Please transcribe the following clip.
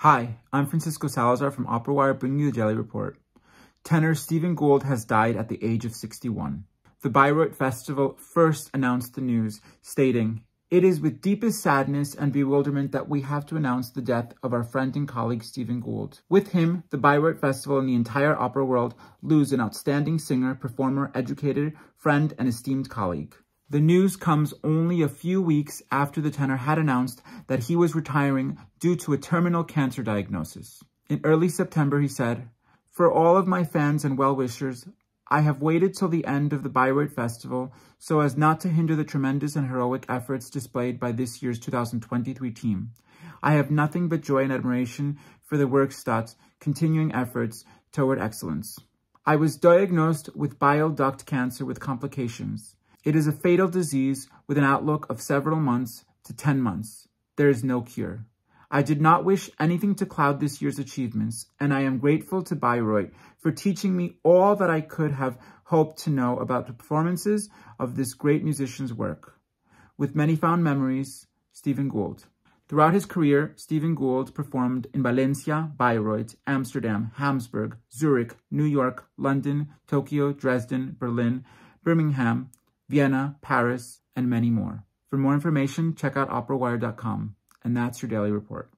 Hi, I'm Francisco Salazar from Opera Wire bringing you the Daily Report. Tenor Stephen Gould has died at the age of 61. The Bayreuth Festival first announced the news, stating, It is with deepest sadness and bewilderment that we have to announce the death of our friend and colleague Stephen Gould. With him, the Bayreuth Festival and the entire opera world lose an outstanding singer, performer, educator, friend, and esteemed colleague. The news comes only a few weeks after the tenor had announced that he was retiring due to a terminal cancer diagnosis. In early September, he said, For all of my fans and well-wishers, I have waited till the end of the Bayreuth Festival so as not to hinder the tremendous and heroic efforts displayed by this year's 2023 team. I have nothing but joy and admiration for the Werkstatt's continuing efforts toward excellence. I was diagnosed with bile duct cancer with complications. It is a fatal disease with an outlook of several months to 10 months. There is no cure. I did not wish anything to cloud this year's achievements, and I am grateful to Bayreuth for teaching me all that I could have hoped to know about the performances of this great musician's work. With many fond memories, Stephen Gould. Throughout his career, Stephen Gould performed in Valencia, Bayreuth, Amsterdam, Hamburg, Zurich, New York, London, Tokyo, Dresden, Berlin, Birmingham, Vienna, Paris, and many more. For more information, check out operawire.com. And that's your daily report.